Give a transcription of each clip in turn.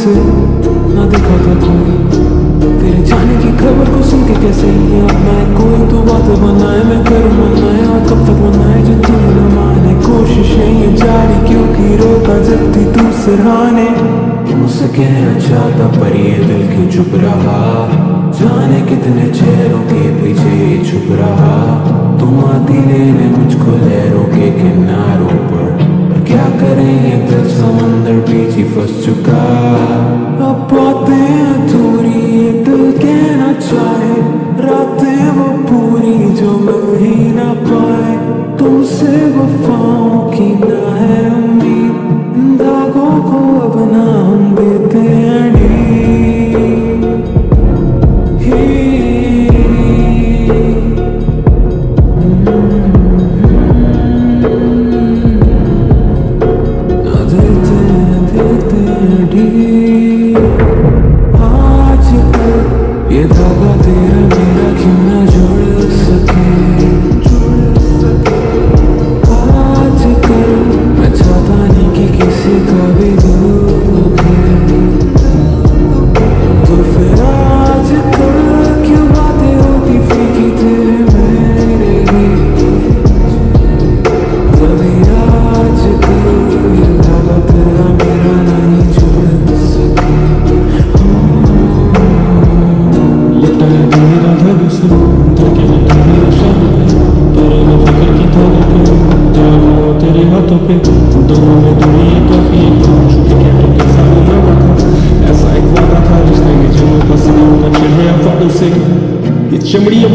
से ना देखा था कोई फिर जाने की खबर को सुन के कैसे याद मैं कोई तो बात बनाए, मैं कर मनाए। और कब तक मनाए, जो तू न माने। कोशिशें ये जारी, क्योंकि रोका जब थी तू सराहने मुझसे कहना चाहता, पर ये दिल क्यों चुप रहा? जाने कितने चेहरों के पीछे ये छुप रहा? तुम आती लेने मुझको लहरों के किनारों पर। क्या करें ये दिल समझ बीच ही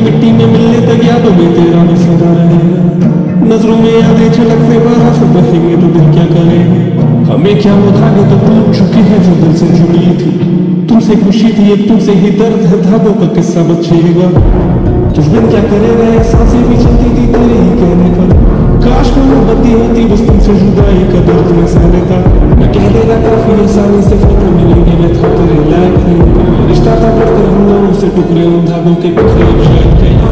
मिट्टी में मिलने तक यादों में तेरा भी सदा रहेगा नज़रों में यादें झलकते बारह से बहेंगे तो दिल क्या करे? हमें क्या धागे तो टूट चुके हैं जो दिल से जुड़ी थी? तुमसे खुशी थी, एक तुमसे ही दर्द है धागों का किस्सा बचेगा। दुश्मन क्या करेगा एक साँसें भी से टुकड़े उन धागों के बिखरे अब शायद कहीं